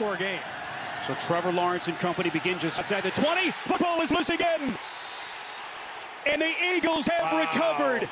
score game. So Trevor Lawrence and company begin just outside the 20. Football is loose again. And the Eagles have wow. recovered.